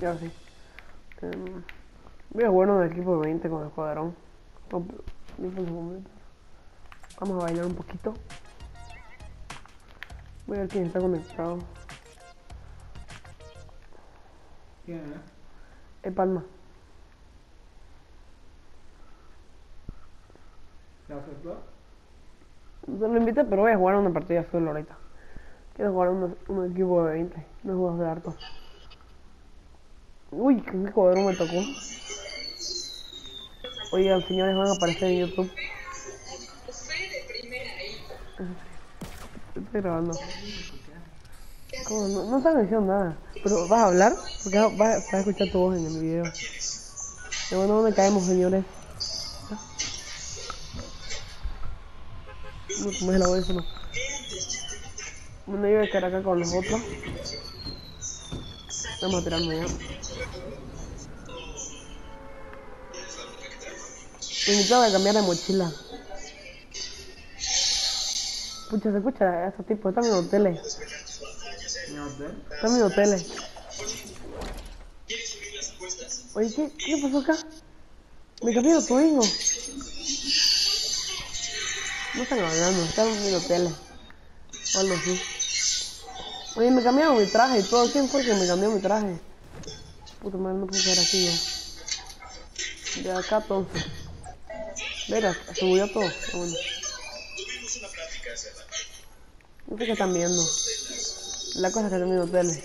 Ya sí. Voy a jugar un equipo de 20 con el cuadrón. Vamos a bailar un poquito. Voy a ver quién está conectado. ¿Quién es? Es Palma. ¿La aceptó? No lo invité, pero voy a jugar una partida solo ahorita. Quiero jugar un, un equipo de 20. No juegos de harto. Uy, ¿con qué cuadrón me tocó? Oigan, señores, van a aparecer en YouTube. Estoy grabando. No, no están diciendo nada. Pero vas a hablar porque vas, a escuchar tu voz en el video. De bueno, ¿dónde caemos, señores? No, ¿Cómo es el audífono? Bueno, yo voy a quedar acá con los otros. Vamos a tirarme ya. Tengo que cambiar de mochila. Pucha, se escucha a esos tipos, están. ¿En hotel? Están en hoteles. Oye, ¿qué, ¿qué pasó acá? Me cambié de Twingo. No están hablando, están en hoteles. O algo así. Oye, me cambiaron mi traje y todo. ¿Quién fue que me cambió mi traje? Puta madre, no puedo quedar aquí ya. De acá entonces. Mira, se murió todo. Ah, Bueno. No sé qué están viendo. La cosa que están viendo tele.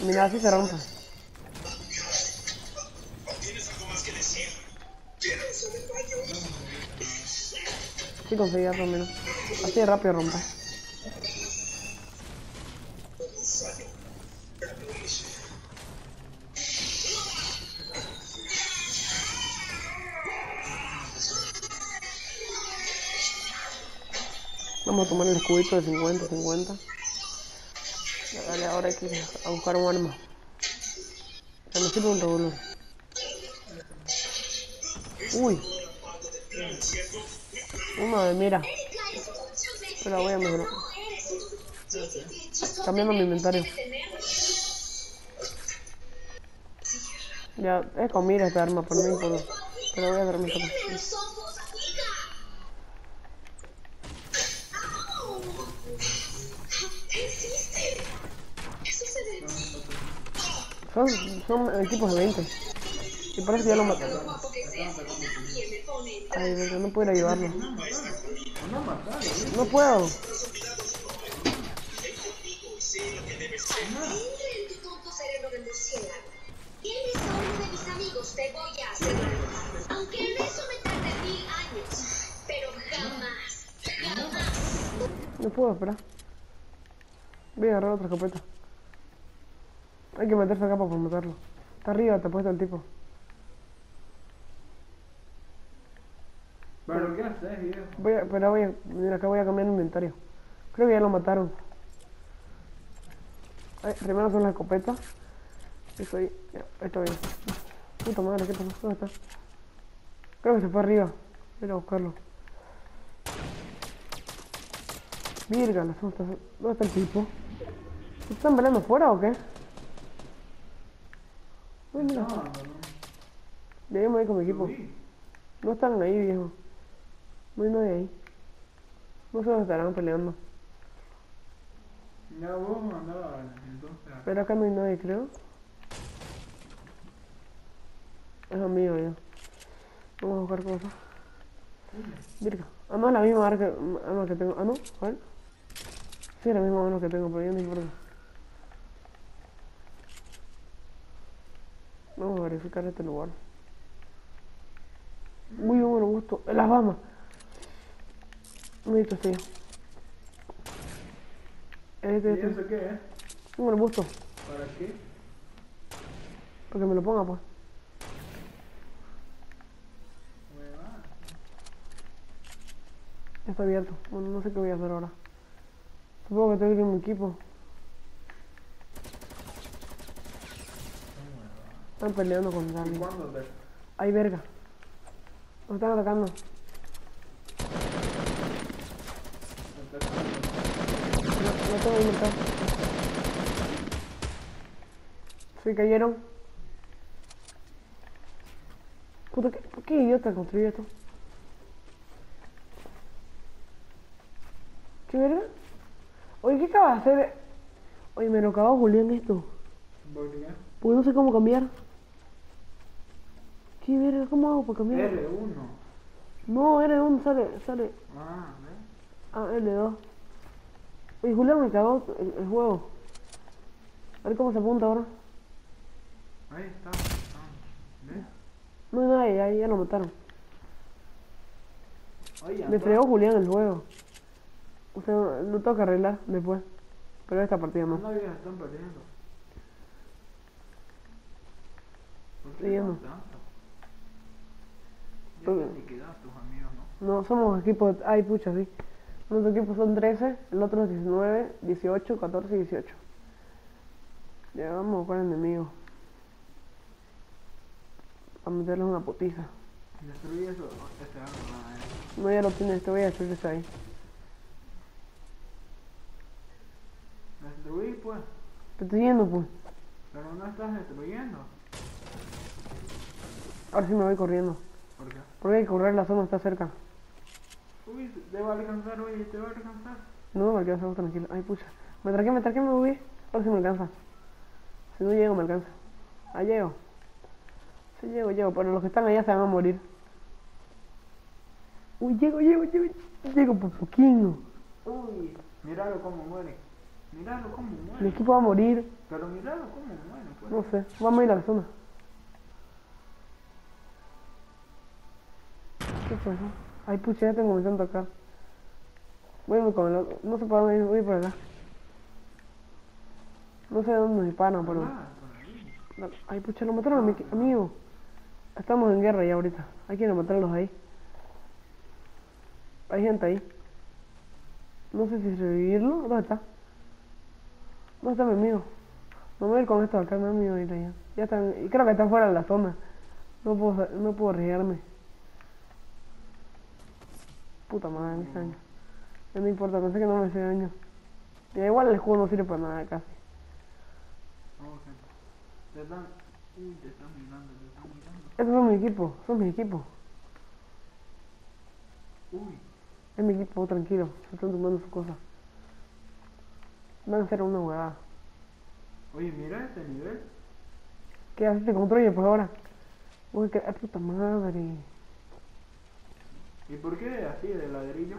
Mira, así se rompe. Sí, conseguí algo menos. Así de rápido rompe. Vamos a tomar el escudito de 50, 50. Dale, ahora hay que ir a buscar un arma. Se me sirve un revólver. Uy. Uno de mira. Pero voy a mejorar. Cambiando mi inventario. Ya, es con mira esta arma, por mí, pero, pero voy a darme otra. Son, son equipos de 20. Y parece que ya lo en Ay, verga, no puedo ir a ayudarlo. No mataron, puedo. No puedo esperar. Voy a agarrar otra escopeta. Hay que meterse acá para matarlo. Está arriba, te ha puesto el tipo. ¿Pero qué haces, viejo? Voy a, pero voy a, mira, acá voy a cambiar el inventario. Creo que ya lo mataron. Ay, primero son las escopetas. Eso ahí, ya, ahí está bien. Puta madre, ¿qué pasó? ¿Dónde está? Creo que se fue arriba. Voy a ir a buscarlo. Virga. ¿Dónde está el tipo? ¿Están peleando afuera o qué? Uy, mira. No, no, no. Yo voy con mi equipo. No están ahí, viejo. No hay nadie ahí. No sé dónde estarán peleando. Ya vos mandabas entonces. Pero acá no hay nadie, creo. Es amigo ya. Vamos a buscar cosas. Virga. Ah, no, es la misma arma que, arma que tengo. Ah, no, a ver. Sí, es la misma arma que tengo, pero ya no importa. Vamos a verificar este lugar. Muy buen gusto. En las Bahamas. Necesito este. Este, ¿Y este. eso qué es? Un buen gusto. ¿Para qué? Para que me lo ponga, pues. Está abierto. Bueno, no sé qué voy a hacer ahora. Supongo que tengo que ir en mi equipo. Están peleando con ¿Y alguien. cuándo te...? Ay, verga. Nos están atacando. te- No tengo marcado. Sí, cayeron. Puta, ¿qué, ¿por qué idiota construyó esto? ¿Qué verga? Oye, ¿qué acaba de hacer? Oye, me lo acabó Julián esto. ¿Por qué? Porque no sé cómo cambiar. ¿Qué verga? ¿Cómo hago para cambiar? R1. No, R1 sale, sale. Ah, ¿ves? Ah, L2. Oye, Julián me cagó el, el juego. A ver cómo se apunta ahora. Ahí está. Ah, ¿Ves? No hay nadie, ya, ya lo mataron. Oye, Me fregó Julián el juego. O sea, lo tengo que arreglar después. Pero esta partida no. No ya están perdiendo. ¿Por Sí, qué ya son no. tantos? Ya Porque- están liquidados tus amigos, ¿no? No, somos equipos. Ay, pucha, sí. Nuestro equipo son 13, el otro es 19, 18, 14 y 18. Ya vamos a buscar enemigos. A meterles una putiza. Destruí eso. Este ah, eh. No, ya lo tienes, te voy a destruir eso ahí. Destruí, pues. Te estoy yendo, pues. Pero no estás destruyendo. Ahora sí me voy corriendo. ¿Por qué? Porque hay que correr, la zona está cerca. Uy, te va a alcanzar, oye, te va a alcanzar. No me alcanza, tranquilo. Ay, pucha. Me traqué, me traqué, me voy. Ahora sí me alcanza. Si no llego, me alcanza. Ah, llego. Sí, llego, llego. Pero los que están allá se van a morir. Uy, llego, llego, llego. Llego por poquito. Uy, míralo cómo muere. Míralo cómo Mi muere. equipo va a morir. Pero míralo cómo muere, pues. No sé. Vamos a ir a la zona. Ay, pucha, ya tengo comenzando a tocar. Voy con el otro. No sé para dónde ir, voy a ir por acá. No sé dónde nos disparan, pero... Ah, Ay, pucha, lo mataron a mi amigo. Estamos en guerra ya ahorita. Hay que matarlos ahí. Hay gente ahí. No sé si revivirlo. ¿Dónde está? ¿Dónde está mi amigo? No me voy a ir con esto acá, no es mío ahorita ya. Ya están, y creo que están fuera de la zona. No puedo, no puedo arriesgarme. Puta madre, me hice daño. No importa, pensé que no me hice daño. Y igual el juego no sirve para nada casi. Te están. Te están mirando, te están mirando. Estos son mi equipo, son mi equipo. Uy, Es mi equipo, tranquilo. Se están tomando sus cosas. Van a hacer una huevada. oye, mira este nivel. ¿Qué haces? Te construye, pues ahora. Uy, qué puta madre. ¿Y por qué así de ladrillo?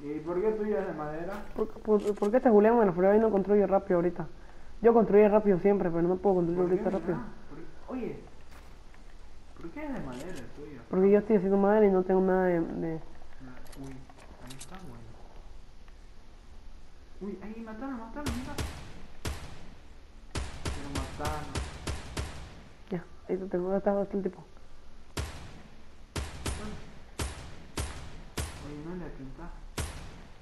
¿Y por qué tuyo es de madera? ¿Por, por, por qué este lo fregó y no construye rápido ahorita? Yo construí rápido siempre, pero no puedo construir ahorita rápido. ¿por qué? Oye, ¿por qué es de madera el tuyo? Porque yo estoy haciendo madre y no tengo nada de... de- Uy, ahí está bueno. Uy, ahí mataron, mataron, mira. Pero mataron. Ya, ahí lo tengo. ¿Dónde está, dónde está el tipo?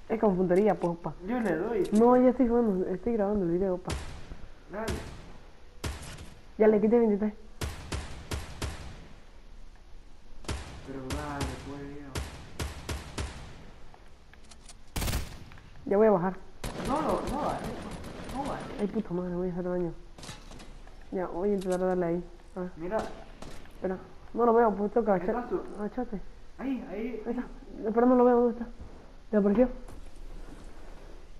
Es con puntería, pues, pa. Yo le doy. No, ya estoy jugando, estoy grabando el video, pa. Dale. Ya le quité 23. Pero dale, pues, Dios. Ya voy a bajar. No, no, no vale. No vale. Ay, puta madre, voy a hacer daño. Ya, voy a intentar darle ahí. A ver, Mira, espera. No lo veo, pues tengo que agachar. Ahí, ahí. Ahí está. Espera, no lo veo, ¿dónde está? ¿Ya apareció?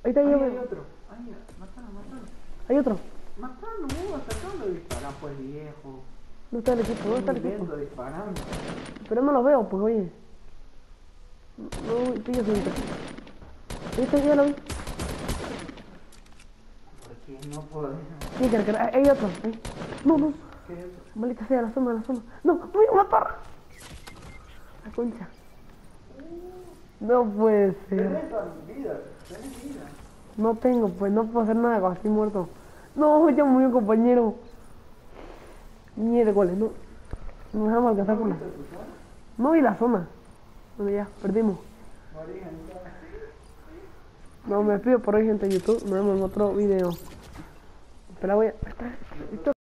Ahí está, Ahí yo hay veo. otro. Ahí, matalo, matalo. Hay otro. Matalo, vos, atacando disparar, pues, viejo. ¿Dónde está el equipo? ¿Dónde está el equipo? lento disparando. Pero no lo veo, pues, oye. No, pilla su Ahí está, ya lo vi. Porque no puedo. Sí, que que- hay otro. ahí. No, no. ¿Qué es eso? Maldita sea, la zona, la zona. No, no voy a matar. Concha. No puede ser. No tengo, pues no puedo hacer nada cuando estoy muerto. No, ya murió compañero. Miércoles, no. No dejamos alcanzar con la. No vi la zona. Bueno, ya, perdimos. No, me despido por hoy, gente de YouTube. Nos vemos en otro video. Espera, voy a.